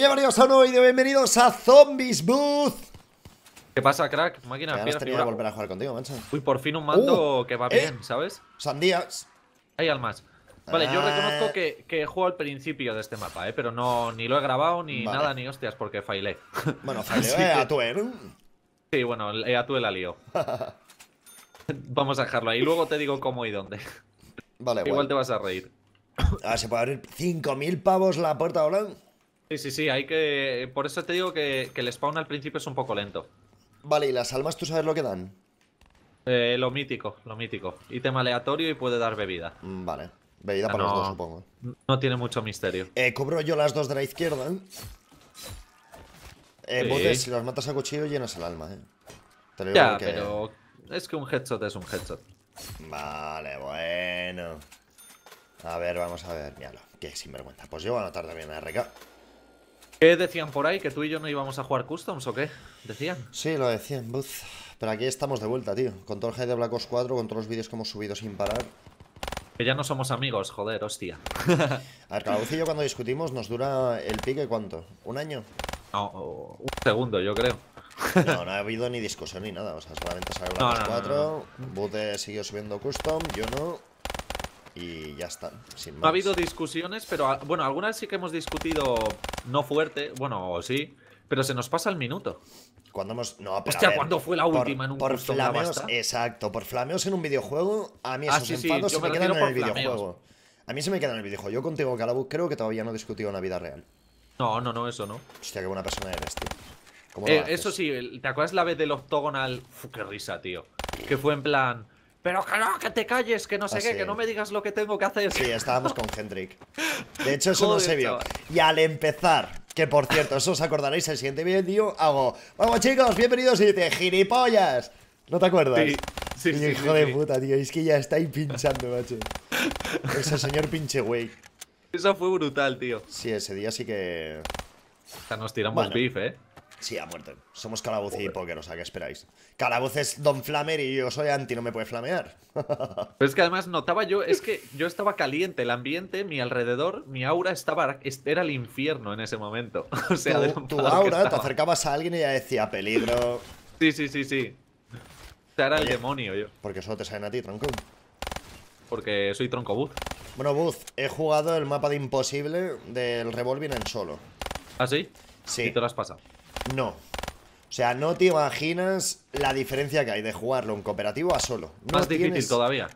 Bienvenidos a un nuevo vídeo, bienvenidos a Zombies Booth. ¿Qué pasa, crack? Máquina, Ya piedra, tenía que volver a jugar contigo, mancho. Uy, por fin un mando Uh, que va eh. bien, ¿sabes? Sandías. Hay almas. Vale, yo Ah. reconozco que, que he jugado al principio de este mapa, ¿eh? Pero no, ni lo he grabado ni Vale. nada, ni hostias, porque failé. Bueno, Así eh, que- a tu, ¿eh? ¿no? Sí, bueno, el EATU la lío. Vamos a dejarlo ahí. Luego te digo cómo y dónde. Vale, Igual te vas a reír. A ver, ¿se puede abrir 5.000 pavos la puerta ahora? Sí, sí, sí, hay que. Por eso te digo que, que el spawn al principio es un poco lento. Vale, ¿y las almas tú sabes lo que dan? Eh, lo mítico, lo mítico. Ítem aleatorio y puede dar bebida. Mm, Vale. Bebida Ah, para los dos, supongo. No tiene mucho misterio. Eh, cubro yo las dos de la izquierda. Eh, Sí. botes, si los matas a cuchillo, llenas el alma, eh. Te lo digo Ya, porque- pero. Es que un headshot es un headshot. Vale, bueno. A ver, vamos a ver. Míralo, qué sinvergüenza. Pues yo voy a anotar también a RK. ¿Qué decían por ahí? ¿Que tú y yo no íbamos a jugar customs o qué? ¿Decían? Sí, lo decían, Buzz. Pero aquí estamos de vuelta, tío. Con todo el de Black Ops 4, con todos los vídeos que hemos subido sin parar. Que ya no somos amigos, joder, hostia. A ver, Calabuz y yo cuando discutimos nos dura el pique, ¿cuánto? ¿Un año? No, un segundo, yo creo. No, no ha habido ni discusión ni nada. O sea, solamente sale Black No, Ops no, no, 4. Bute siguió subiendo custom, yo no. Y ya está, sin más. No ha habido discusiones, pero a- bueno, algunas sí que hemos discutido no fuerte, bueno, sí, pero se nos pasa el minuto. Cuando hemos. No, pero Hostia, ¿cuándo fue la por- última en un Por flameos, exacto. Por flameos en un videojuego, a mí Ah, esos sí, sí, enfados yo se me me quedan en el por flameos. videojuego. A mí se me quedan en el videojuego. Yo contigo, Calabuz, creo que todavía no he discutido en la vida real. No, no, no, eso no. Hostia, qué buena persona eres, tío. ¿Cómo lo Eh, eso sí, ¿te acuerdas la vez del octogonal? Fu, qué risa, tío. Que fue en plan, pero que no, que te calles, que no sé Ah, qué, sí. que no me digas lo que tengo que hacer. Sí, estábamos con Hendrik. De hecho, eso no se vio. chaval. Y al empezar, que por cierto, eso os acordaréis, el siguiente vídeo hago, vamos chicos, bienvenidos y dice, gilipollas. ¿No te acuerdas? Sí, sí, sí, hijo sí, de sí. puta, tío, es que ya estáis pinchando, macho. Ese señor pinche güey. Eso fue brutal, tío. Sí, ese día sí que... O sea, nos tiramos Bueno. beef, ¿eh? Sí, a muerte. Somos Calabuz y Poker, o sea, ¿qué esperáis? Calabuz es Don Flamer y yo soy anti, no me puede flamear. Pero es que además notaba yo, es que yo estaba caliente, el ambiente, mi alrededor, mi aura estaba, era el infierno en ese momento. O sea, tu, tu aura, te acercabas a alguien y ya decía peligro. Sí, sí, sí, sí. O sea, era el demonio yo, Porque solo te salen a ti, tronco. porque soy troncobuz. Bueno, Buzz, he jugado el mapa de Imposible del Revolving en solo. ¿Ah, sí? Sí. ¿Y te lo has pasado? No. O sea, no te imaginas la diferencia que hay de jugarlo en cooperativo a solo. No Más difícil todavía.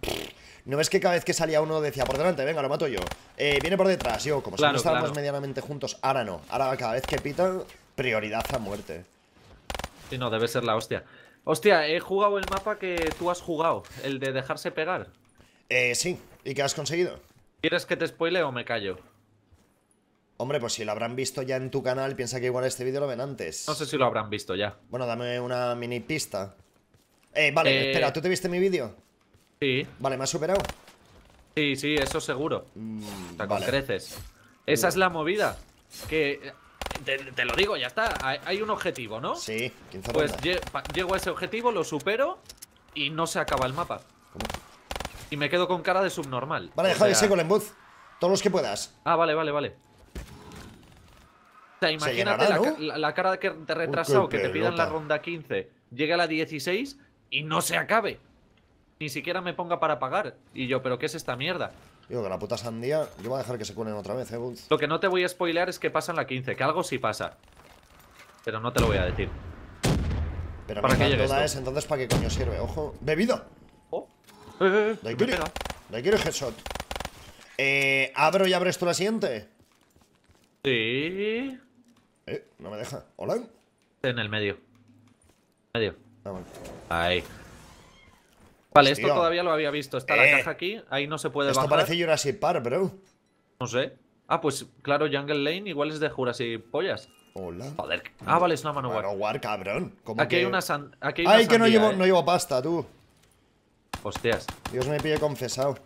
¿No ves que cada vez que salía uno decía por delante, venga, lo mato yo? Eh, viene por detrás, yo, como si no estábamos claro. medianamente juntos. Ahora no. Ahora cada vez que pita, prioridad a muerte. Sí, no, debe ser la hostia. Hostia, he jugado el mapa que tú has jugado, el de dejarse pegar. Eh, sí. ¿Y qué has conseguido? ¿Quieres que te spoile o me callo? Hombre, pues si lo habrán visto ya en tu canal, piensa que igual este vídeo lo ven antes. No sé si lo habrán visto ya. Bueno, dame una mini pista. Eh, vale, Eh, espera, ¿tú te viste mi vídeo? Sí, Vale, ¿me has superado? sí, sí, eso seguro. Mm, O sea, con vale. creces. Esa es la movida. Que. eh, Te, te lo digo, ya está. Hay, un objetivo, ¿no? Sí, 15 Pues lle- llego a ese objetivo, lo supero y no se acaba el mapa. ¿Cómo? Y me quedo con cara de subnormal. Vale, deja de sea- seco en buzz. Todos los que puedas. Ah, vale, vale, vale. Sea, imagínate llenará, la, ¿no? ca- la- la cara que de retrasado que te pidan la ronda 15, llegue a la 16 y no se acabe. Ni siquiera me ponga para pagar. Y yo, ¿pero qué es esta mierda? Digo, que la puta sandía. Yo voy a dejar que se cuelen otra vez, eh. Lo que no te voy a spoilear es que pasa en la 15, que algo sí pasa. Pero no te lo voy a decir. Pero ¿Para qué duda es entonces para qué coño sirve. Ojo. ¡Bebido! Oh. Eh, eh, eh, Daikiri. headshot. Eh, ¿abro y abres tú la siguiente? Sí. Eh, no me deja. ¿Hola? En el medio. Medio. Ah, vale. Ahí. Vale, Hostia. esto todavía lo había visto. Está Eh. la caja aquí. Ahí no se puede Esto bajar. parece Jurassic Park, bro. No sé. Ah, pues claro, Jungle Lane igual es de Jurassic Pollas. Hola. Joder. Ah, vale, es una mano Bueno, War, cabrón. ¿Cómo Aquí que- hay una san... Aquí hay una Ay, que no llevo, eh. no llevo pasta, tú. Hostias. Dios me pille confesado.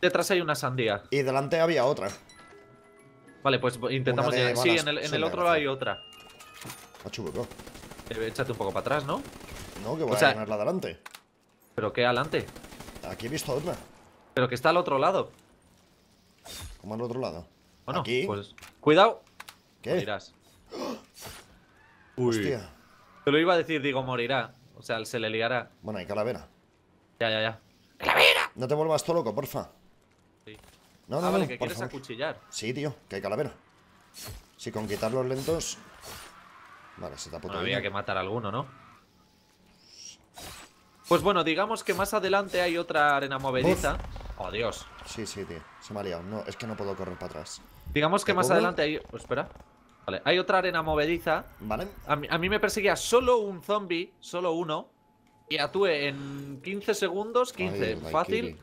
Detrás hay una sandía. Y delante había otra. Vale, pues intentamos llegar. Sí, en el, en el otro hay otra. Machuco. Eh, échate un poco para atrás, ¿no? No, que voy O sea- a ganarla adelante. Pero que adelante. Aquí he visto otra. Pero que está al otro lado. Como al otro lado. Bueno, Aquí. pues. Cuidado. ¿Qué? Dirás. Uy. Hostia. Te lo iba a decir, digo, morirá. O sea, se le liará. Bueno, hay calavera. Ya, ya, ya. No te vuelvas todo loco, porfa. No, no, ah, vale, no, que por quieres favor. acuchillar. Sí, tío, que hay calavera. Si con quitar los lentos. Vale, se ha puesto Bueno, había que matar a alguno, ¿no? Pues bueno, digamos que más adelante hay otra arena movediza. Oh, Dios. Sí, sí, tío. Se me ha liado. No, es que no puedo correr para atrás. Digamos que ¿Te más adelante hay. oh, espera. Vale, hay otra arena movediza. ¿Vale? A mí, a mí me perseguía solo un zombie, solo uno. Y atué en 15 segundos, 15, Ay, fácil.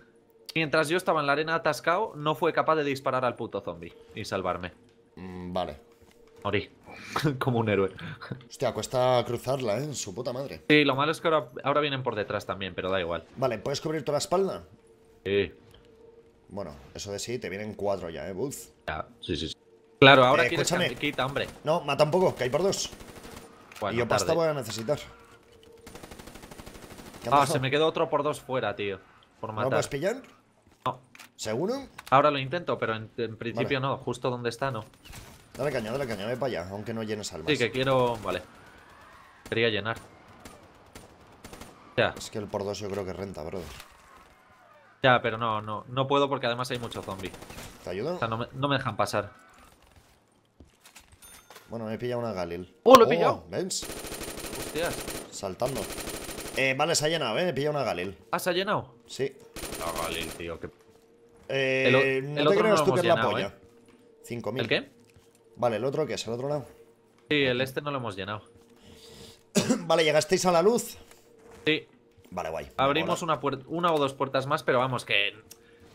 Mientras yo estaba en la arena atascado, no fue capaz de disparar al puto zombie y salvarme. Mm, vale. Morí. Como un héroe. Hostia, cuesta cruzarla, ¿eh? Su puta madre. Sí, lo malo es que ahora, ahora vienen por detrás también, pero da igual. Vale, ¿puedes cubrir toda la espalda? Sí. Bueno, eso de sí, te vienen cuatro ya, ¿eh? Buz. Ya, sí, sí. sí. Claro, ahora Eh, quieres que escúchame. me quita, hombre. No, mata un poco, que hay por dos. Bueno, y yo pasta tarde. voy a necesitar. ¿Qué ha Ah, pasado? se me quedó otro por dos fuera, tío. Por ¿No matar. puedes pillar? ¿Seguro? Ahora lo intento, pero en, en principio Vale. no. Justo donde está, no. Dale caña, dale caña, ve para allá, aunque no llenes almas. Sí, que quiero. Vale. Quería llenar. Ya, Es que el por dos yo creo que renta, brother. ya, pero no, no. No puedo porque además hay mucho zombie. ¿Te ayudo? O sea, no me, no me dejan pasar. Bueno, me he pillado una Galil. ¡Oh, lo he pillado! ¿Ves? Hostias. Saltando. Eh, vale, se ha llenado, ¿eh? He pillado una Galil. ¿Ah, se ha llenado? Sí. Ah, vale, tío. Que... Eh, El no te otro no creas tú que es la llenado, polla. ¿eh? 5.000. ¿El qué? Vale, ¿el otro qué es? ¿El otro lado? Sí, el este no lo hemos llenado. vale, ¿llegasteis a la luz? Sí, Vale, guay. abrimos una, una o dos puertas más, pero vamos, que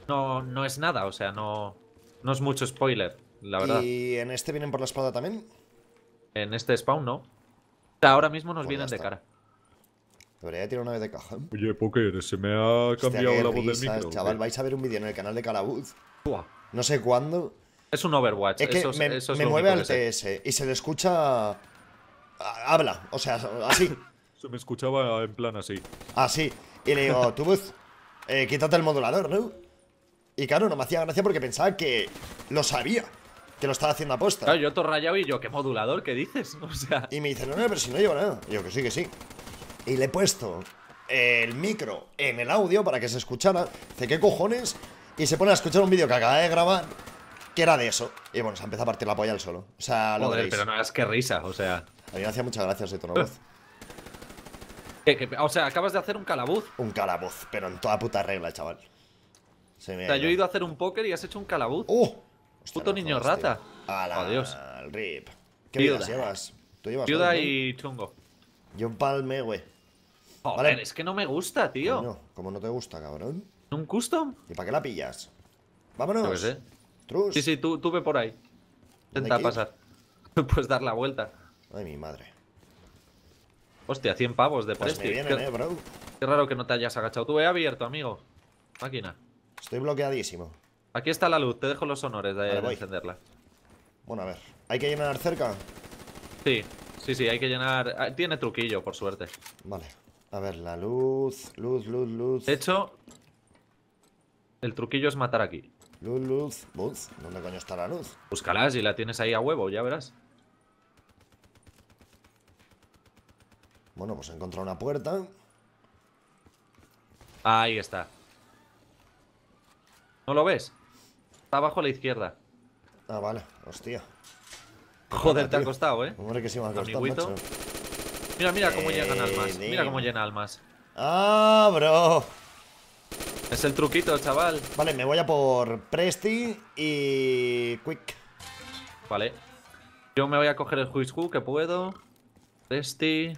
no, no es nada, o sea, no, no es mucho spoiler, la verdad. ¿Y en este vienen por la espalda también? En este spawn no. O sea, ahora mismo nos Pues vienen de cara. Debería de tirar una vez de caja. Oye, Poker, se me ha Hostia, cambiado la voz del micro. chaval. Vais a ver un vídeo en el canal de Calabuz. No sé cuándo. Es un Overwatch. Es que eso es- me, eso es me mueve al. TS y se le escucha. Habla, o sea, así. Se me escuchaba en plan así. así. Y le digo, tú, Buz, eh, quítate el modulador, ¿no? Y claro, no me hacía gracia porque pensaba que lo sabía. Que lo estaba haciendo aposta. Claro, yo todo rayado y yo, ¿qué modulador? ¿Qué dices? O sea, Y me dice, no, no, pero si no llevo nada. Y yo, que sí, que sí. Y le he puesto el micro en el audio para que se escuchara. Dice, ¿qué cojones? Y se pone a escuchar un vídeo que acaba de grabar, que era de eso. Y bueno, se empieza a partir la polla él solo. O sea, lo joder, pero no es que risa, o sea. A mí me hacía muchas gracias de tono voz. o sea, acabas de hacer un calabuz. Un calabuz, pero en toda puta regla, chaval. Se me O sea, yo he ido a hacer un póker y has hecho un calabuz. Hostia, Puto no niño jodas, rata. Ala, Adiós. al rip. ¿Qué vidas llevas? ¿Tú llevas Viuda y chungo. Yo palme, güey. Joder, Vale. es que no me gusta, tío. Coño, ¿Cómo no te gusta, cabrón? ¿Un custom? ¿Y para qué la pillas? ¡Vámonos! Yo qué sé. Trus. Sí, sí, tú, tú ve por ahí. ¿Dónde Intenta que pasar. Puedes dar la vuelta. Ay, mi madre. Hostia, 100 pavos de Pues me Presti. vienen, qué, eh, bro. qué raro que no te hayas agachado. Tú he abierto, amigo. Máquina. Estoy bloqueadísimo. Aquí está la luz. Te dejo los honores de, Vale, de encenderla. Bueno, a ver. ¿Hay que llenar cerca? Sí, sí, sí. Hay que llenar. ah, Tiene truquillo, por suerte. Vale. A ver, la luz, luz, luz, luz. De hecho, el truquillo es matar aquí. Luz, luz, luz. ¿Dónde coño está la luz? Búscala si la tienes ahí a huevo, ya verás. Bueno, pues he encontrado una puerta. Ahí está. ¿No lo ves? Está abajo a la izquierda. Ah, vale. Hostia. Joder, te ha costado, ¿eh? Hombre, que sí me ha costado. Mira, mira cómo Eh, llegan almas. Mira cómo llena almas. Ah, bro. Es el truquito, chaval. Vale, me voy a por Presti y Quick. Vale. Yo me voy a coger el Who que puedo. Presti.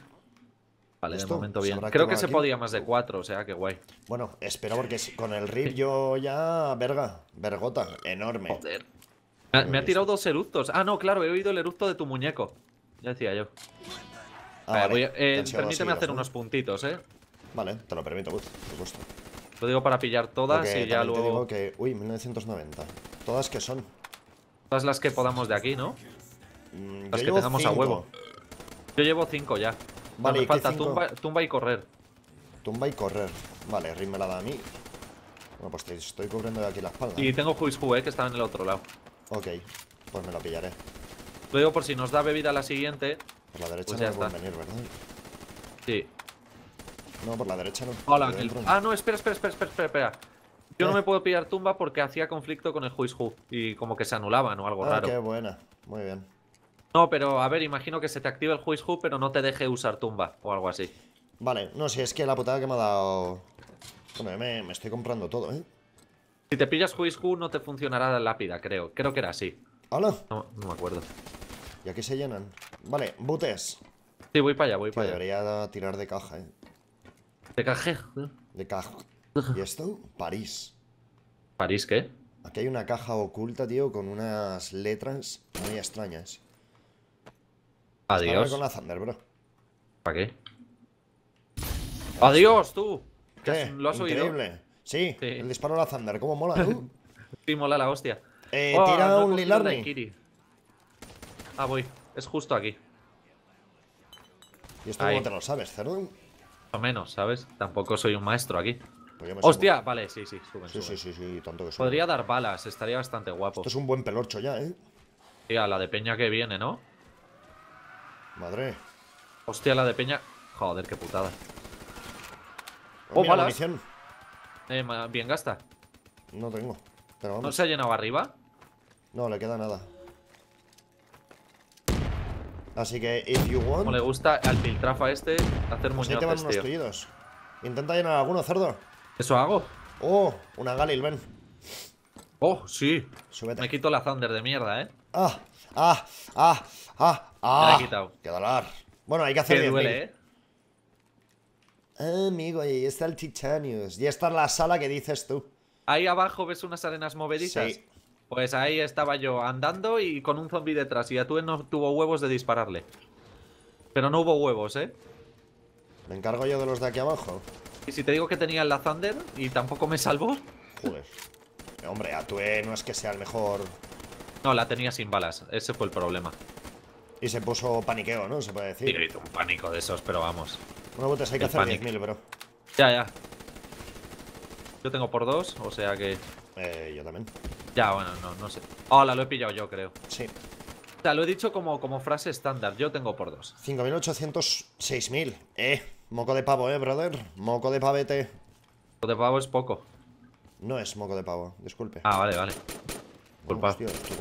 Vale, de ¿Esto? momento ¿Se bien. Creo que se aquí? podía más de cuatro, o sea que guay. Bueno, espero porque con el RIP yo ya. Verga. Vergota. Enorme. Joder. Me, me ha tirado dos eructos. Ah, no, claro, he oído el eructo de tu muñeco. Ya decía yo. Ah, Vale, vale. voy a- eh, permíteme hacer ¿no? unos puntitos, ¿eh? Vale, te lo permito, Bud, por supuesto. Lo digo para pillar todas Porque y ya también te luego. digo que. Uy, 1990. ¿Todas que son? Todas las que podamos de aquí, ¿no? Mm, Las que tengamos a huevo. Yo llevo cinco ya. Vale, No, ¿y me falta tumba, tumba y correr. Tumba y correr. Vale, RIP me la da a mí. Bueno, pues te estoy cubriendo de aquí la espalda. Y tengo Who is Who, eh, que está en el otro lado. Ok, pues me lo pillaré. Lo digo por si nos da bebida la siguiente. Por la derecha Pues no me pueden venir, ¿verdad? Sí. No, por la derecha no. Hola, no. Ah, no, espera, espera, espera, espera, espera. Yo no ¿Qué? me puedo pillar tumba porque hacía conflicto con el Who y como que se anulaban o algo Ah, raro. qué buena. Muy bien. No, pero a ver, imagino que se te active el Who, pero no te deje usar tumba o algo así. Vale, no, si es que la putada que me ha dado... Bueno, me, me estoy comprando todo, ¿eh? Si te pillas Who, no te funcionará la lápida, creo. Creo que era así. ¡Hala! No, no me acuerdo. Y aquí se llenan. Vale, butes. Sí, voy para allá, voy Tío, para allá. debería tirar de caja, ¿eh? Te cajé. De caja. ¿Y esto? París. ¿París qué? Aquí hay una caja oculta, tío, con unas letras muy extrañas. Adiós. con la Thunder, bro. ¿Para qué? ¡Adiós, tú! ¿Qué ¿Lo has oído? Increíble. Sí, Sí. el disparo a la Thunder. ¿Cómo mola, tú? Sí, mola la hostia. Eh, Oh, tira no un Lilarni. Ah, voy. Es justo aquí. ¿Y esto cómo te lo sabes, cerdo? Más o menos, ¿sabes? Tampoco soy un maestro aquí. Pues subo. ¡Hostia! Vale, sí, sí, suben, Sí, suben. sí, sí, sí, tanto que subo. Podría dar balas, estaría bastante guapo. Esto es un buen pelorcho ya, ¿eh? Hostia, la de Peña que viene, ¿no? Madre. Hostia, la de Peña. Joder, qué putada. Oh, Oh, mira, balas. Eh, bien gasta. No tengo. Pero ¿No se ha llenado arriba? No, le queda nada. Así que, if you want, Como le gusta al piltrafa este hacer pues ahí te van unos tío. Intenta llenar alguno, cerdo. ¿Eso hago? Oh, una Galil, ven. Oh, sí. Súbete. Me quito la Thunder de mierda, ¿eh? Ah, ah, ah, ah, ah. Me la he quitado. Qué dolor. Bueno, hay que hacer 10.000. duele, ¿eh? Ah, amigo, y ahí está el Titanius. Y esta es la sala que dices tú. Ahí abajo ves unas arenas movedizas. Sí. Pues ahí estaba yo andando y con un zombie detrás. Y Atuen no tuvo huevos de dispararle. Pero no hubo huevos, ¿eh? Me encargo yo de los de aquí abajo. Y si te digo que tenía la Thunder y tampoco me salvó. Joder. Hombre, Atue no es que sea el mejor. No, la tenía sin balas. Ese fue el problema. Y se puso paniqueo, ¿no? Se puede Sí, decir. un pánico de esos, pero vamos. Bueno, botes, hay que El hacer pánico. 10.000, bro. Ya, ya. Yo tengo por dos, o sea que. Eh, yo también. Ya, bueno, no, no sé. Hola, lo he pillado yo, creo. Sí. O sea, lo he dicho como, como frase estándar. Yo tengo por dos. 5.800, 6.000. Eh, moco de pavo, eh, brother. Moco de pavete. Lo de pavo es poco. No es moco de pavo, disculpe. Ah, vale, vale. Disculpa.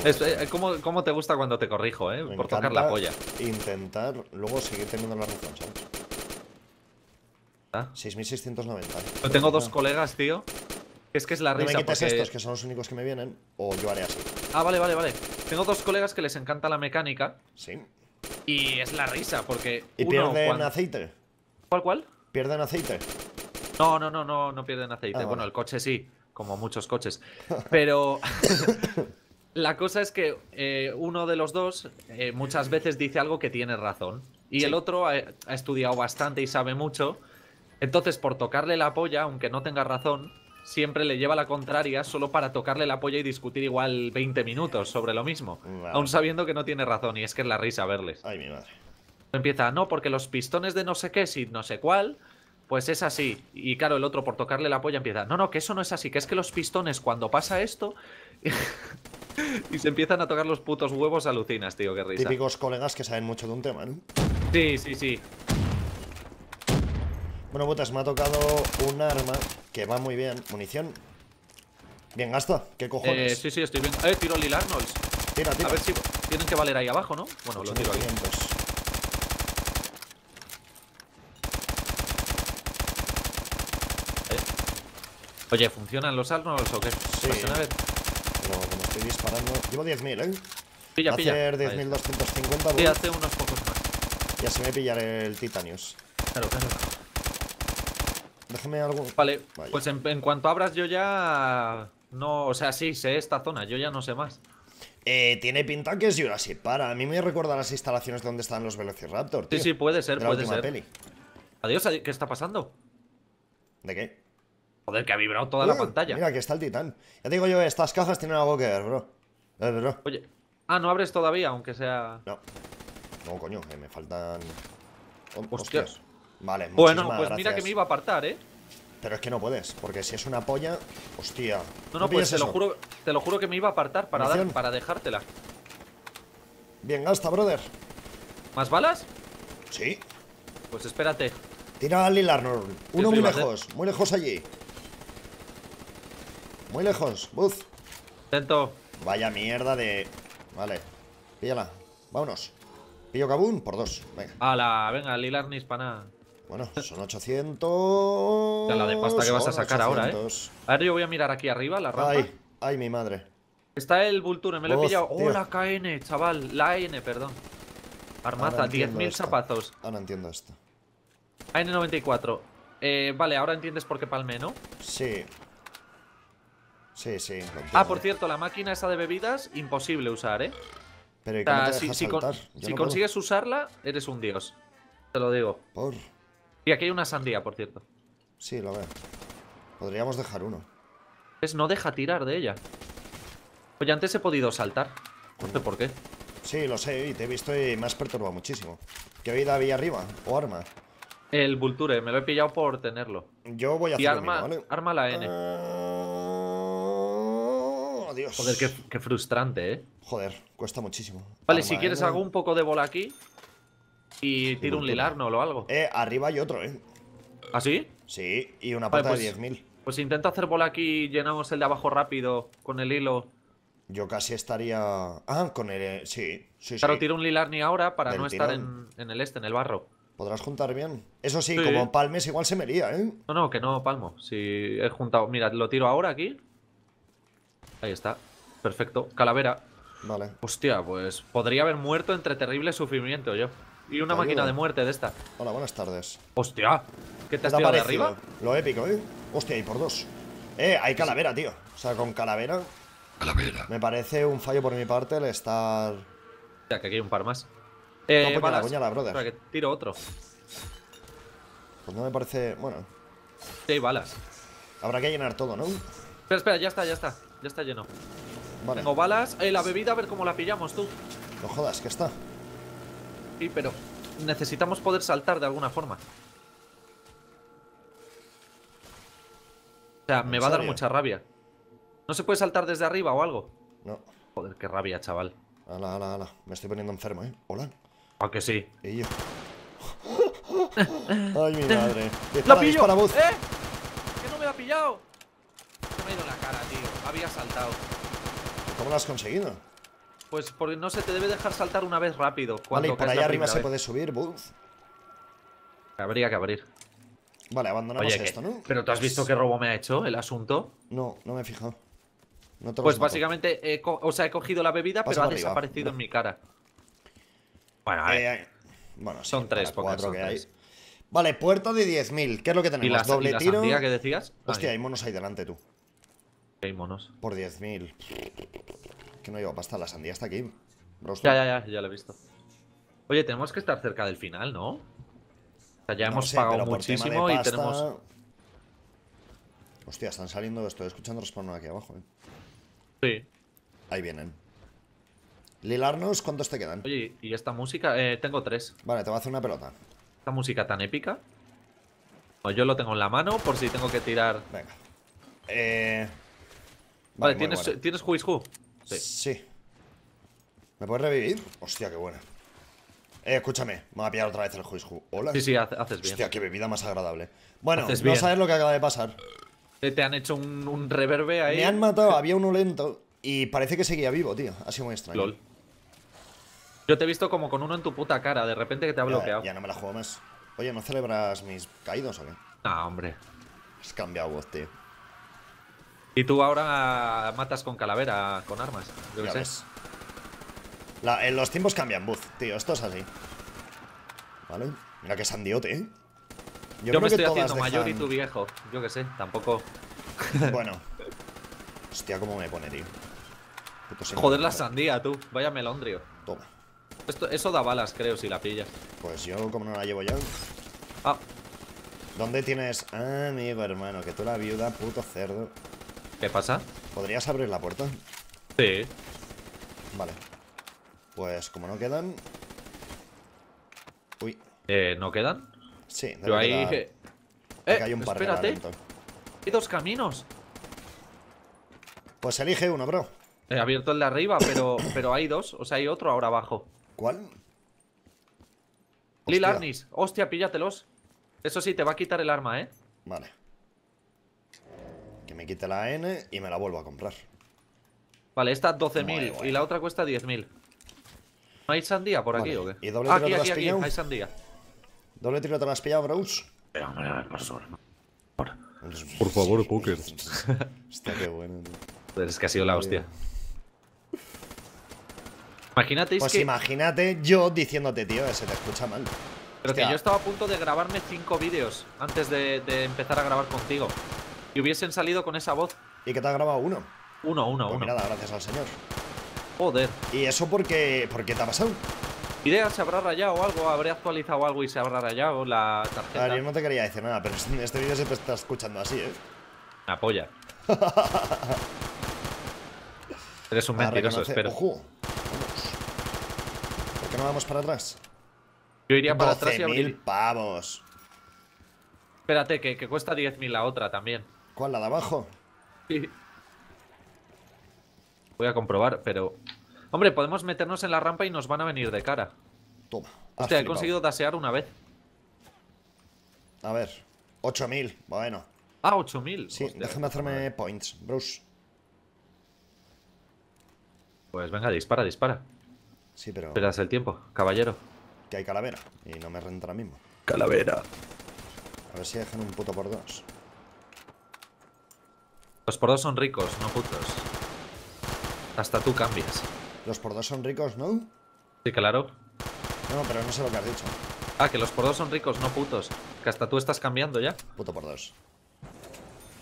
Eh, ¿cómo, cómo te gusta cuando te corrijo, eh? Me Por tocar la polla. Intentar luego seguir teniendo la razón, ¿sabes? ¿Ah? 6.690. Yo tengo dos No. colegas, tío. Es que es la No me risa. quites porque- estos, que son los únicos que me vienen. O yo haré así. Ah, vale, vale, vale. Tengo dos colegas que les encanta la mecánica. Sí. Y es la risa, porque. Y uno, pierden cuando- aceite. ¿Cuál, cuál? Pierden aceite. No, no, no, no, no pierden aceite. Ah, bueno, vale. el coche sí, como muchos coches. Pero la cosa es que eh, uno de los dos eh, muchas veces dice algo que tiene razón. Y Sí. el otro ha, ha estudiado bastante y sabe mucho. Entonces, por tocarle la polla, aunque no tenga razón, siempre le lleva la contraria solo para tocarle la polla y discutir igual 20 minutos sobre lo mismo. Vale. Aún sabiendo que no tiene razón. Y es que es la risa verles. Ay, mi madre. Empieza, no, porque los pistones de no sé qué, si no sé cuál, pues es así. Y claro, el otro por tocarle la polla empieza, no, no, que eso no es así, que es que los pistones cuando pasa esto... y se empiezan a tocar los putos huevos, alucinas, tío, qué risa. Típicos colegas que saben mucho de un tema, ¿no? Sí, sí, sí. Bueno, botas, me ha tocado un arma que va muy bien. Munición. Bien gasta. ¿Qué Eh, cojones? sí, sí, estoy bien. Eh, tiro Lil Arnolds. Tira, tira. A ver si tienen que valer ahí abajo, ¿no? Bueno, lo tiro aquí. 8500. Oye, ¿funcionan los Arnolds o qué? Sí. Pasen a ver. Pero como estoy disparando. Llevo 10.000, ¿eh? Pilla, pilla. Hacer Ahí está. 10.250. Sí, hace unos pocos más. Y así me pillaré el Titanius. Claro, claro. Déjeme algo. Vale, Vaya. pues en, en cuanto abras yo ya... No, o sea, sí, sé esta zona, yo ya no sé más. Eh, tiene pinta que es Jurassic Para. A mí me recuerda a las instalaciones donde están los Velociraptor. Sí, tío, sí, puede ser, de la puede ser. peli. Adiós, adi- ¿qué está pasando? ¿De qué? Joder, que ha vibrado toda la pantalla. Mira, aquí está el titán. Ya te digo yo, estas cajas tienen algo que ver, bro. Eh, bro. Oye, ah, no abres todavía, aunque sea... No. No, coño, que me faltan. Oh, Hostia. hostias. Vale, Bueno, pues mira que me iba a apartar, ¿eh? Pero es que no puedes, porque si es una polla. Hostia. No, no, pues pilles te lo, juro, te lo juro que me iba a apartar para, dar, para dejártela. Bien, gasta, brother. ¿Más balas? Sí. Pues espérate. Tira al Lilarnor. Uno muy lejos, muy lejos allí. Muy lejos, Buz. Intento. Vaya mierda de. Vale. Píllala. Vámonos. Pillo Kabun por dos. Venga. Ala, venga, Lilar ni hispana. Bueno, son 800. Ya la de pasta que vas a sacar ahora, ¿eh? 800. A ver, yo voy a mirar aquí arriba, la rampa. Ay, ay, mi madre. Está el Vulture, me lo he pillado. tío. Oh, la KN, chaval. La AN, perdón. Armaza, Ahora entiendo 10.000 esto. zapazos. Ahora entiendo esto. AN94. Eh, vale, ahora entiendes por qué palmé, ¿no? Sí. Sí, sí. Ah, por cierto, la máquina esa de bebidas, imposible usar, ¿eh? Pero ¿y O sea, te si, si con- si no puedo. consigues usarla, eres un dios. Te lo digo. Por. Y aquí hay una sandía, por cierto. Sí, lo veo. Podríamos dejar uno. Es no deja tirar de ella. Oye, antes he podido saltar. No sé por qué. Sí, lo sé, y te he visto y me has perturbado muchísimo. ¿Qué vida había arriba? ¿O arma? El Vulture, me lo he pillado por tenerlo. Yo voy a Y hacer lo arma, mismo, ¿vale? arma la N. Ah, Dios. Joder, qué, qué frustrante, ¿eh? Joder, cuesta muchísimo. Vale, Arma si quieres N. hago un poco de bola aquí. Y tiro un Vulture. Lilarno o algo. Eh, arriba hay otro, ¿eh? ¿Ah, sí? Sí, y una Vale, pata pues- de 10.000. Pues intento hacer bola aquí y llenamos el de abajo rápido con el hilo. Yo casi estaría... Ah, con el... Sí, sí, Claro, sí. tiro un Lilarni ahora para Del no estar en el este, en el barro. Podrás juntar bien. Eso sí, Sí. como palmes igual se me lía, ¿eh? No, no, que no, palmo. Si he juntado. Mira, lo tiro ahora aquí. Ahí está. Perfecto. Calavera. Vale. Hostia, pues podría haber muerto entre terrible sufrimiento yo. Y una máquina de muerte de esta. Hola, buenas tardes. Hostia. ¿Qué te ¿Qué has tirado de arriba? Lo épico, ¿eh? Hostia, y por dos. Eh, hay calavera, tío. O sea, con calavera... Calavera. Me parece un fallo por mi parte el estar... Ya, que aquí hay un par más. Eh, puñala, balas. puñala, brother. Espera, que tiro otro. Pues no me parece... Bueno, Sí, hay balas. habrá que llenar todo, ¿no? Espera, espera, ya está, ya está. Ya está lleno. Vale. Tengo balas. Eh, la bebida, a ver cómo la pillamos tú. No jodas, que está. Sí, pero necesitamos poder saltar de alguna forma. O sea, me ¿En va a dar serio? mucha rabia. ¿No se puede saltar desde arriba o algo? No. Joder, qué rabia, chaval. Ala, ala, ala. Me estoy poniendo enfermo, ¿eh? Hola. ¿A que sí? Y yo. Ay, mi madre. ¡La pillo! dispara. ¡Eh! ¡Que no me la ha pillado! Se me ha ido la cara, tío. Había saltado. ¿Cómo lo has conseguido? Pues porque no se te debe dejar saltar una vez rápido. Vale, y por la arriba se vez. puede subir, Buzz. Habría que abrir. Vale, abandonamos Oye, esto, ¿no? ¿pero tú has visto qué robo me ha hecho el asunto? No, no me he fijado. No te Pues básicamente, he co- o sea, he cogido la bebida, Pasa pero ha arriba. desaparecido en mi cara. Bueno, a ver. Eh, bueno, sí, Son tres, para pocas, cuatro son que hay. tres. Vale, puerta de 10.000. ¿Qué es lo que ¿Y tenemos? la, Doble y la tiro. sandía que decías? Hostia, Ay, hay monos ahí delante, tú. hay monos. Por 10.000. Que no lleva pasta, la sandía está aquí. Ya, ya, ya, ya lo he visto. Oye, tenemos que estar cerca del final, ¿no? O sea, ya No hemos sé, pagado muchísimo y tenemos. Hostia, están saliendo. Estoy escuchando respawn aquí abajo, eh. Sí. Ahí vienen. Lilarnos, ¿cuántos te quedan? Oye, ¿y esta música? Eh, tengo tres. Vale, te voy a hacer una pelota. Esta música tan épica. Pues yo lo tengo en la mano por si tengo que tirar. Venga. Eh. Vale, ¿tienes. ¿tienes Who is Who? Sí. Sí. ¿Me puedes revivir? Hostia, qué buena. Eh, escúchame, me voy a pillar otra vez el Who. Hola. Sí, sí, hace- haces bien. Hostia, qué bebida más agradable. Bueno, Haces no bien. sabes lo que acaba de pasar. Eh, Te han hecho un, un reverbe ahí. Me han matado, había uno lento y parece que seguía vivo, tío. Ha sido muy extraño. LOL. Yo te he visto como con uno en tu puta cara, de repente que te ha bloqueado. ya no me la juego más. Oye, ¿no celebras mis caídos o qué? No, hombre. Has cambiado voz, tío. Y tú ahora matas con calavera, con armas. Yo qué Ya sé. ves. La- en los tiempos cambian, Buzz, tío. Esto es así. ¿Vale? Mira que sandiote, ¿eh? Yo, me estoy haciendo mayor y tú viejo. Yo qué sé, tampoco. Bueno. Hostia, cómo me pone, tío. Joder la sandía, tú. Vaya melondrio. Toma. Esto, eso da balas, creo, si la pillas. Pues yo, como no la llevo ya. Ah, ¿Dónde tienes? Ah, amigo, hermano, que tú la viuda, puto cerdo. ¿Qué pasa? ¿Podrías abrir la puerta? Sí. Vale. Pues como no quedan. Uy, Eh, ¿No quedan? sí, debe Yo ahí. quedar- Eh, hay un par espérate. Hay dos caminos. Pues elige uno, bro. He abierto el de arriba, pero, pero hay dos. O sea, hay otro ahora abajo. ¿Cuál? Lil. Arnis. Hostia, píllatelos. Eso sí, te va a quitar el arma, ¿eh? Vale. Me quite la N y me la vuelvo a comprar. Vale, esta Muy 12.000 bueno. y la otra cuesta 10.000. ¿No hay sandía por aquí Vale, o qué? ¿y doble Ah, tiro aquí, aquí, has aquí, pillado? hay sandía. ¿Doble tiro te lo has pillado, bros? Pero, hombre, por favor. Por favor, Poker. Hostia, qué bueno. tío. Es que ha sido la hostia. Imagínate Pues que, imagínate yo diciéndote, tío, se te escucha mal. pero que yo estaba a punto de grabarme cinco vídeos antes de, de empezar a grabar contigo. Y hubiesen salido con esa voz. ¿Y que te ha grabado uno? Uno, uno, Pues uno. mirada, gracias al señor. Joder. ¿Y eso porque, porque te ha pasado? Idea, se habrá rayado o algo, habré actualizado algo y se habrá rayado la A tarjeta. ver, yo no te quería decir nada, pero este vídeo se te está escuchando así, ¿eh? Una polla. Eres un mentiroso, espero. Ojo. Vamos. ¿Por qué no vamos para atrás? Yo iría para atrás y 12.000 abrir. pavos. Espérate, que, que cuesta 10.000 la otra también. ¿Cuál, la de abajo? Voy a comprobar, pero. Hombre, podemos meternos en la rampa y nos van a venir de cara. Toma. has Hostia, he conseguido dasear una vez. A ver. 8.000. Bueno. Ah, 8000. Sí, Hostia, déjame hacerme points, bros. Pues venga, dispara, dispara. Sí, pero Esperas el tiempo, caballero. que hay calavera. Y no me renta ahora mismo. Calavera. A ver si dejan un puto por dos. Los por dos son ricos, no putos. Hasta tú cambias. Los por dos son ricos, ¿no? Sí, claro. No, pero no sé lo que has dicho. Ah, que los por dos son ricos, no putos. Que hasta tú estás cambiando ya. Puto por dos.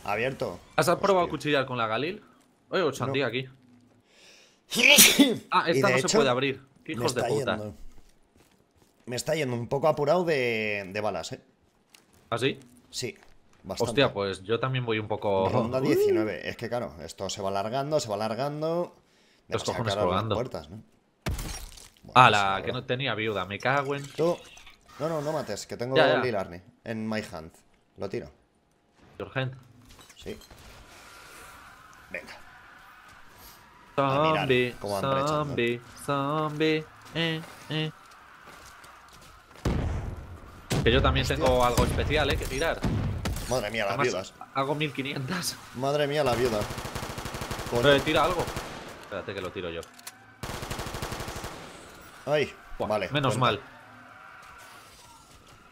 Abierto. ¿Has probado cuchillar con la Galil? Oye, sandía aquí. Ah, esta no se puede abrir. Qué Hijos de puta. yendo. Me está yendo un poco apurado de, de balas, ¿eh? ¿Ah, sí? Sí, bastante. Hostia, pues yo también voy un poco. Ronda 19. Es que claro, esto se va alargando, se va alargando. Los cojones colgando. puertas, ¿no? Bueno, Ah, pues la ahora. que no tenía viuda. Me cago en. Tú. No, no, no mates, que tengo Ya, ya. Lil Arni en my hand. Lo tiro. Urgent. Sí. Venga. Zombie, zombie, zombie. Eh, eh. Que yo también Hostia. tengo algo especial, eh, que tirar. Madre mía, las Además, viudas. hago 1500. Madre mía, la viuda. Eh, tira algo. Espérate que lo tiro yo. Ay, Buah, vale. Menos cuenta. mal.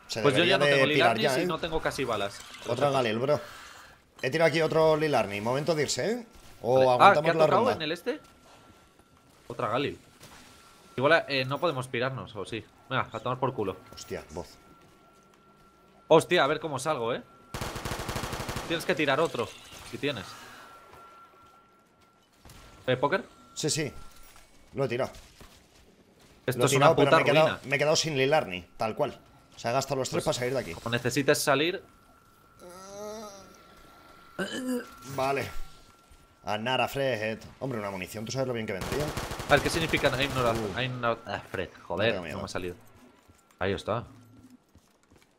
Se Pues yo ya no tengo tirar Lilarnis ya, y ¿eh? no tengo casi balas. Otra Galil, bro. He tirado aquí otro Lil Arni. Momento de irse, ¿eh? O Vale. Ah, aguantamos ¿qué ha la ronda. en el este? Otra Galil. Igual eh, no podemos pirarnos, o sí. Venga, a tomar por culo. Hostia, voz. Hostia, a ver cómo salgo, eh. Tienes que tirar otro, si tienes. ¿Eh, póker? Sí, sí. Lo he tirado. Esto Lo he es una pero puta me he, quedado, me he quedado sin Lil Arni, tal cual. Se ha gastado los tres Pues- para salir de aquí. O necesites salir. Vale. A Nara Fred. Hombre, una munición, tú sabes lo bien que vendría. A ver, ¿qué significa I'm not, Uh. I'm not afraid? Joder, no me ha salido. Ahí está.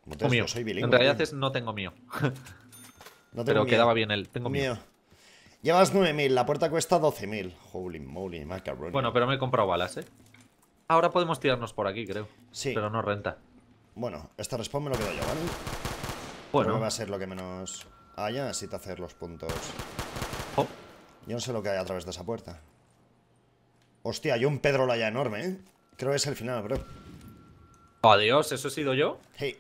Como te Tengo mío. yo soy bilingüe. en realidad es no tengo mío. No tengo Pero miedo. quedaba bien el. Tengo mío. Mío. Llevas 9.000, la puerta cuesta 12.000. Holy moly, macaroni. Bueno, pero me he comprado balas, eh. Ahora podemos tirarnos por aquí, creo. Sí. Pero no renta. Bueno, este respawn me lo quedo yo, ¿vale? Bueno. Porque va a ser lo que menos haya, así te hacer los puntos. Oh, Yo no sé lo que hay a través de esa puerta. Hostia, hay un Pedrolaya enorme, ¿eh? Creo que es el final, bro. Adiós, ¿eso he sido yo? Hey,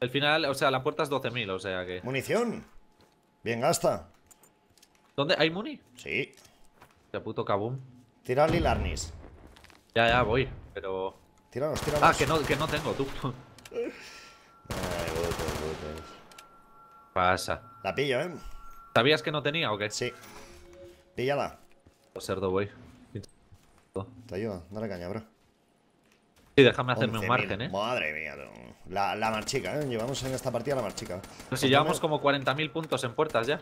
El final, o sea, la puerta es 12.000, o sea que. munición. Bien gasta. ¿Dónde? ¿Hay Muni? Sí. Ya puto kaboom. Tira Lil Arnis. Ya, ya, voy. Pero. Tíralos, tíralos. Ah, que no, que no tengo, tú. Ay, botes, botes. Pasa. La pillo, ¿eh? ¿Sabías que no tenía o qué? Sí. Píllala. Cerdo, voy. Te ayudo. Dale caña, bro. Sí, déjame hacerme un 11.000. margen, eh. Madre mía, tú. La, la marchica, ¿eh? Llevamos en esta partida la marchica. Pero si llevamos como 40.000 puntos en puertas ya.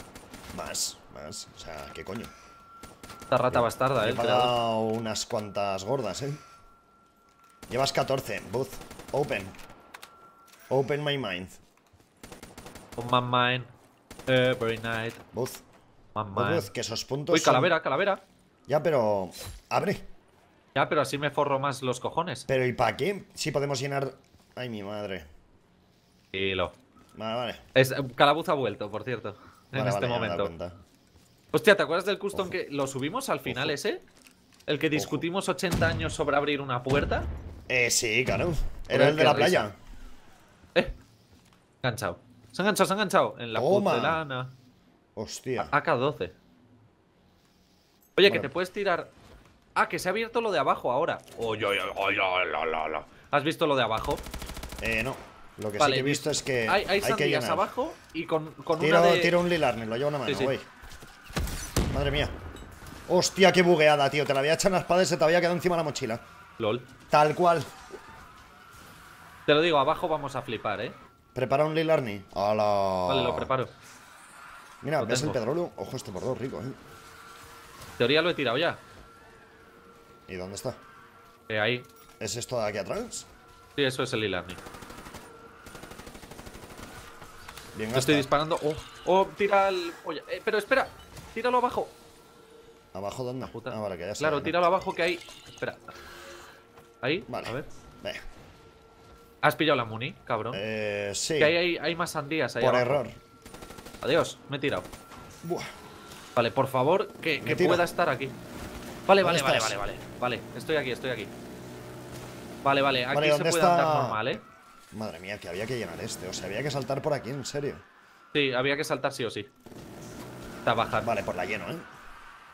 Más, más. O sea, ¿qué coño? Esta rata bastarda, eh. He pagado unas cuantas gordas, ¿eh? Llevas 14. Booth. Open. Open my mind. On my mind. Every night. Booth. My Booth, mind. que esos puntos. Uy, son- calavera, calavera. Ya, pero. Abre. Ya, pero así me forro más los cojones. Pero ¿y para qué? Si podemos llenar Ay, mi madre. Y lo. Vale, vale. Es, Calabuz ha vuelto, por cierto. En Vale, este momento. Hostia, ¿te acuerdas del custom Ojo. que lo subimos al final Ojo. ese? El que discutimos 80 años sobre abrir una puerta. Eh, sí, claro. Era el de la risa. playa. Eh. Enganchado. Se ha enganchado, se ha enganchado. En la Toma. porcelana. Hostia. AK-12. Oye, que te puedes tirar. Ah, que se ha abierto lo de abajo ahora. Oye, oye, oye, oye, la, la, la. ¿Has visto lo de abajo? Eh, no. Lo que Vale, sí que he visto es que Hay, hay hay que llenar. abajo y con, con Tiro, una de. tiro un lilar, me lo llevo una mano, Sí, sí. güey. Madre mía. Hostia, qué bugueada, tío. Te la había echado en la espada y se te había quedado encima de la mochila. LOL. Tal cual. Te lo digo, abajo vamos a flipar, ¿eh? Prepara un lilarni. ¡Hala! Vale, lo preparo. Mira, Lo ¿ves el pedrolo? Ojo, este bordó rico, ¿eh? Teoría lo he tirado ya. ¿Y dónde está? Eh, ahí. ¿Es esto de aquí atrás? Sí, eso es el e-learning. Bien estoy disparando. Oh, oh, tira el. Oye, eh, pero espera. Tíralo abajo. ¿Abajo dónde? Puta. Ah, vale, que ya. Claro, tíralo abajo que hay. Espera. Ahí. Vale. A ver. Venga. Has pillado la muni, cabrón. Eh, sí. Que hay, hay, hay más sandías ahí Por abajo. error. Adiós, me he tirado. Buah. Vale, por favor, que, pueda estar aquí. Vale, vale, ¿Dónde vale, vale, vale. Vale, estoy aquí, estoy aquí. Vale, vale, aquí Vale, se ¿dónde puede está? andar normal, ¿eh? Madre mía, que había que llenar este. O sea, había que saltar por aquí, en serio. Sí, había que saltar sí o sí. Está bajar. Vale, pues la lleno, ¿eh?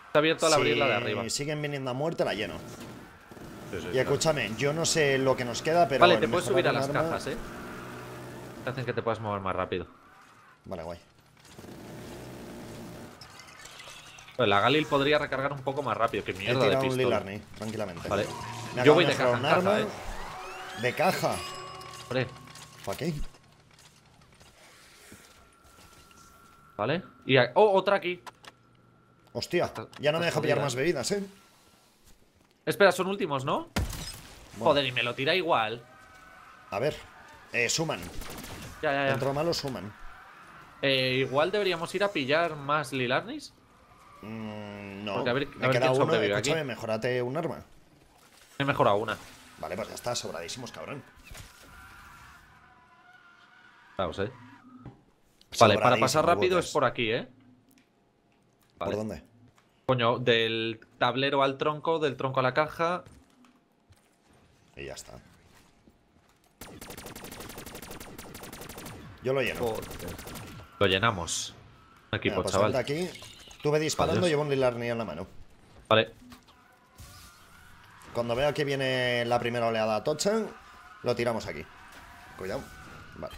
Está abierto al si abrir la de arriba. siguen viniendo a muerte, la lleno. Sí, sí, Y claro. escúchame, yo no sé lo que nos queda, pero. Vale, te puedes subir a las arma- cajas, ¿eh? Te hacen que te puedas mover más rápido. Vale, guay. Pues la Galil podría recargar un poco más rápido. Que He mierda de tirado un pistola. Lilarni, tranquilamente. Vale. Me Yo voy de caja en un caja, arma. ¿eh? De caja. Hombre, ¿Para qué? ¿vale? Y a- Oh, otra aquí. Hostia, ya no me deja pillar más bebidas, ¿eh? Espera, son últimos, ¿no? Bueno. Joder, y me lo tira igual. A ver. Eh, suman. Ya, ya, ya. Dentro de malo suman. Eh, igual deberíamos ir a pillar más Lilarnis. Mm, no. Porque a ver- a me ver queda uno. aquí. Escúchame, mejorate un arma. He mejorado una. Vale, pues ya está, sobradísimos, cabrón. Vamos, eh. Vale, para pasar rápido es por aquí, ¿eh? ¿Por dónde? Coño, del tablero al tronco, del tronco a la caja. Y ya está. Yo lo lleno. Joder. Lo llenamos. Un equipo, Venga, pues chaval. vente aquí. Tuve disparando, Adiós. llevo un Lilarni en la mano. Vale. Cuando vea que viene la primera oleada tocha, lo tiramos aquí. Cuidado. Vale.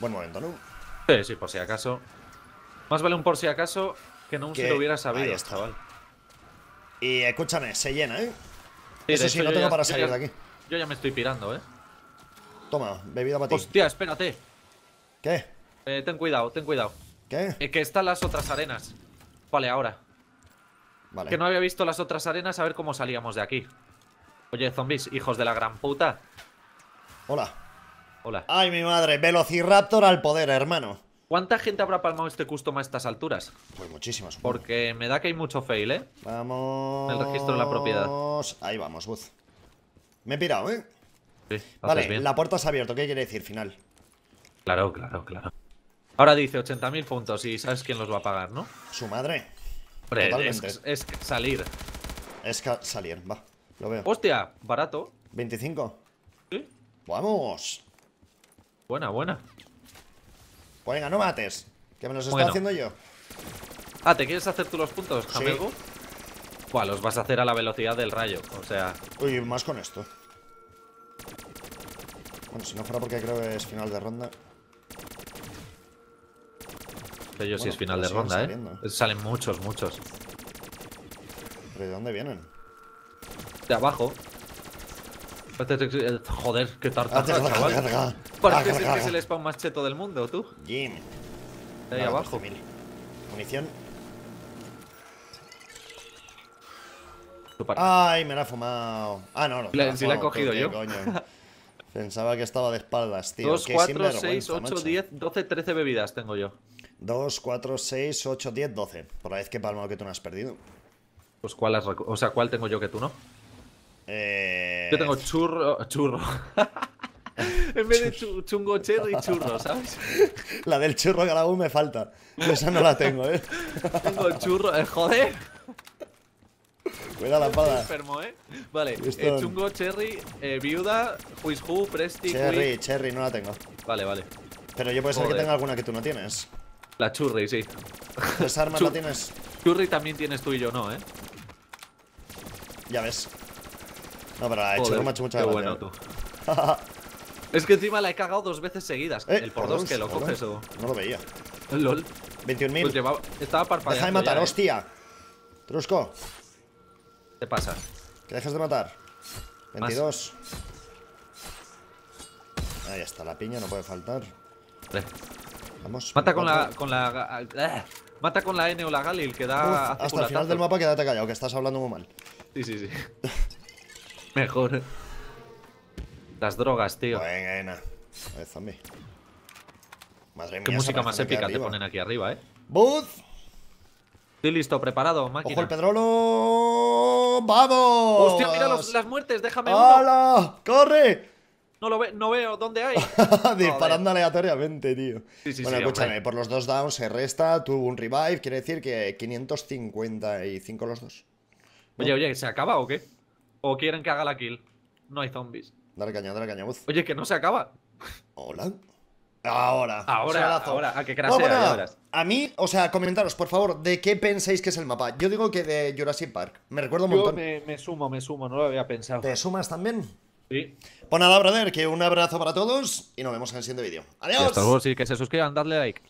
Buen momento, ¿no? Sí, sí, por si acaso. Más vale un por si acaso que no un si lo hubiera ahí sabido, está. chaval. Y escúchame, se llena, ¿eh? Sí, Eso sí, no tengo ya- para salir ya- de aquí. Yo ya me estoy pirando, ¿eh? Toma, bebida para ti. Hostia, espérate. ¿Qué? Eh, ten cuidado, ten cuidado. ¿Qué? Eh, que están las otras arenas. Vale, ahora. Vale. Que no había visto las otras arenas, a ver cómo salíamos de aquí. Oye, zombies, hijos de la gran puta. Hola. Hola. Ay, mi madre. Velociraptor al poder, hermano. ¿Cuánta gente habrá palmado este custom a estas alturas? Pues muchísimas. supongo. Porque me da que hay mucho fail, ¿eh? Vamos. El registro de la propiedad. Ahí vamos, Buz. Me he pirado, ¿eh? Sí, Vale, bien. la puerta se ha abierto. ¿Qué quiere decir? Final. Claro, claro, claro. Ahora dice 80.000 puntos y sabes quién los va a pagar, ¿no? Su madre. Hombre, Totalmente. es, es salir. Es salir, va. Lo veo. Hostia, barato. 25. Sí. Vamos. Buena, buena. Pues venga, no mates. Que me los estoy Bueno. haciendo yo. Ah, ¿te quieres hacer tú los puntos, Sí. Jamelgo? Buah, los vas a hacer a la velocidad del rayo. O sea, Uy, más con esto. Bueno, si no fuera porque creo que es final de ronda. Yo si Bueno, es final de ronda, ¿eh? saliendo. Salen muchos, muchos. ¿Pero de dónde vienen? De abajo. El- Joder, qué tartaja, chaval. Parece ser que es el spawn más cheto del mundo, tú. Jim. De ahí Vale, abajo. 12.000. Munición. Ay, me la he fumado. Ah, no, no. Me la si la he cogido ¿qué yo. coño? Pensaba que estaba de espaldas, tío. 2, Qué 4, 6, sinvergüenza, 8, macho. 10, 12, 13 bebidas tengo yo. 2, 4, 6, 8, 10, 12. Por la vez que palmado que tú no has perdido. Pues cuál has O sea, ¿cuál tengo yo que tú no? Eh... Yo tengo churro. Churro. En vez de chu- chungo cherry, churro, ¿sabes? La del churro que me falta. Esa no la tengo, eh. Chungo churro, eh, joder. Cuida la espada. enfermo, ¿eh? Vale, eh, chungo cherry, eh, viuda, Who, Presti, Cherry, Quick. cherry, no la tengo. Vale, vale. Pero yo puede ser que tenga alguna que tú no tienes. La churri, sí. ¿Tres armas Chu- la tienes? Churri también tienes tú y yo, ¿no, eh? Ya ves. No, pero la de Joder, churro me ha hecho mucha qué gracia. bueno tú. Es que encima la he cagado dos veces seguidas. Eh, el por dos que lo coges o. No lo veía. LOL. 21.000. Pues llevaba, estaba parpadeando. Deja de matar, ya, ¿eh? hostia. Trusco, ¿Qué pasa? que dejes de matar. 22. Ahí está, la piña no puede faltar. Vale. Vamos. Mata con la. 24. con la. ah, Mata con la N o la Galil, que da. hasta el final del mapa quédate callado, que estás hablando muy mal. Sí, sí, sí. Mejor. Las drogas, tío. Buena. A zombie. Madre mía. Qué música más épica te ponen aquí arriba, eh. Booth. Estoy listo, preparado, máquina. Ojo el pedrolo. ¡Vamos! Hostia, mira los- las muertes, déjame uno. ¡Hala! ¡Corre! No lo ve, no veo, ¿dónde hay? Disparando aleatoriamente, tío. Sí, sí, bueno, sí, escúchame, hombre. por los dos downs se resta, tuvo un revive, quiere decir que 555 los dos. Oye, oye, ¿se acaba o qué? ¿O quieren que haga la kill? No hay zombies. Dale caña, dale caña, Buz. Oye, que no se acaba. Hola. Ahora. Ahora, ahora, a que crasea, bueno, verás. a mí, o sea, comentaros, por favor, de qué pensáis que es el mapa. Yo digo que de Jurassic Park. Me recuerda un Yo montón. me, me sumo, me sumo, no lo había pensado. ¿Te sumas también? Sí. Pues nada, brother, que un abrazo para todos y nos vemos en el siguiente vídeo. Y ¡Adiós! hasta luego, sí, que se suscriban, dadle like.